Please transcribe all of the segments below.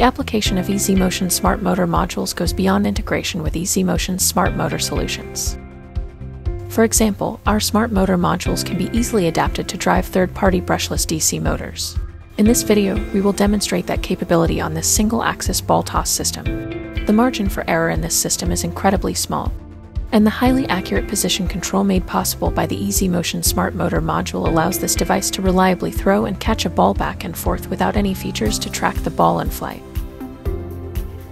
The application of EZmotion Smart Motor modules goes beyond integration with EZmotion Smart Motor solutions. For example, our Smart Motor modules can be easily adapted to drive third-party brushless DC motors. In this video, we will demonstrate that capability on this single-axis ball toss system. The margin for error in this system is incredibly small, and the highly accurate position control made possible by the EZmotion Smart Motor module allows this device to reliably throw and catch a ball back and forth without any features to track the ball in flight.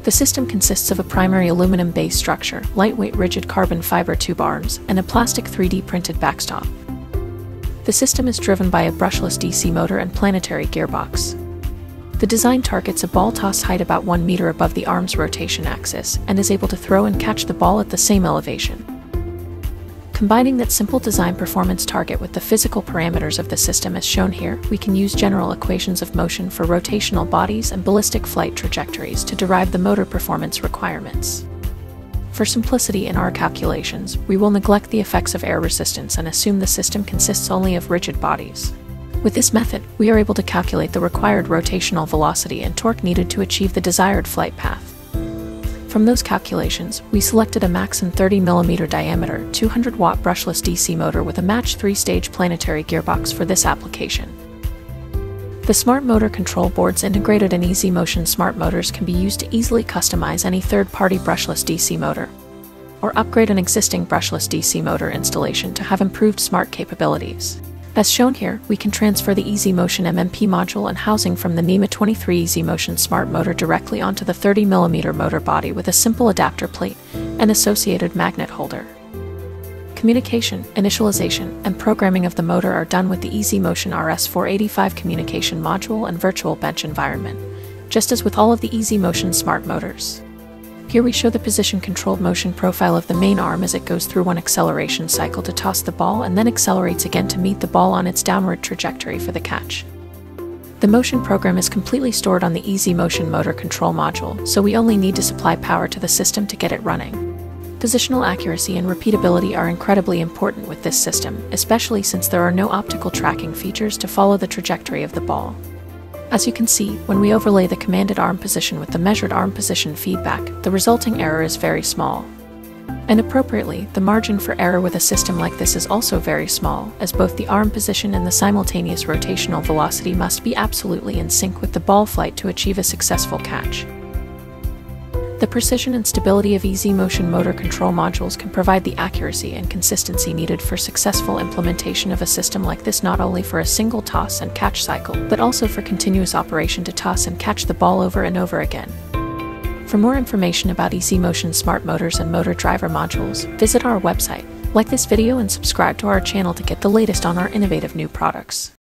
The system consists of a primary aluminum base structure, lightweight rigid carbon fiber tube arms, and a plastic 3D printed backstop. The system is driven by a brushless DC motor and planetary gearbox. The design targets a ball toss height about 1 meter above the arm's rotation axis and is able to throw and catch the ball at the same elevation. Combining that simple design performance target with the physical parameters of the system as shown here, we can use general equations of motion for rotational bodies and ballistic flight trajectories to derive the motor performance requirements. For simplicity in our calculations, we will neglect the effects of air resistance and assume the system consists only of rigid bodies. With this method, we are able to calculate the required rotational velocity and torque needed to achieve the desired flight path. From those calculations, we selected a Maxon 30mm diameter, 200 watt brushless DC motor with a matched three stage planetary gearbox for this application. The Smart Motor control boards integrated in EZmotion Smart Motors can be used to easily customize any third party brushless DC motor, or upgrade an existing brushless DC motor installation to have improved smart capabilities. As shown here, we can transfer the EZmotion MMP module and housing from the NEMA 23 EZmotion Smart Motor directly onto the 30mm motor body with a simple adapter plate and associated magnet holder. Communication, initialization, and programming of the motor are done with the EZmotion RS485 communication module and virtual bench environment, just as with all of the EZmotion smart motors. Here we show the position controlled motion profile of the main arm as it goes through one acceleration cycle to toss the ball and then accelerates again to meet the ball on its downward trajectory for the catch. The motion program is completely stored on the EZmotion motor control module, so we only need to supply power to the system to get it running. Positional accuracy and repeatability are incredibly important with this system, especially since there are no optical tracking features to follow the trajectory of the ball. As you can see, when we overlay the commanded arm position with the measured arm position feedback, the resulting error is very small. And appropriately, the margin for error with a system like this is also very small, as both the arm position and the simultaneous rotational velocity must be absolutely in sync with the ball flight to achieve a successful catch. The precision and stability of EZmotion motor control modules can provide the accuracy and consistency needed for successful implementation of a system like this not only for a single toss and catch cycle, but also for continuous operation to toss and catch the ball over and over again. For more information about EZmotion smart motors and motor driver modules, visit our website, like this video and subscribe to our channel to get the latest on our innovative new products.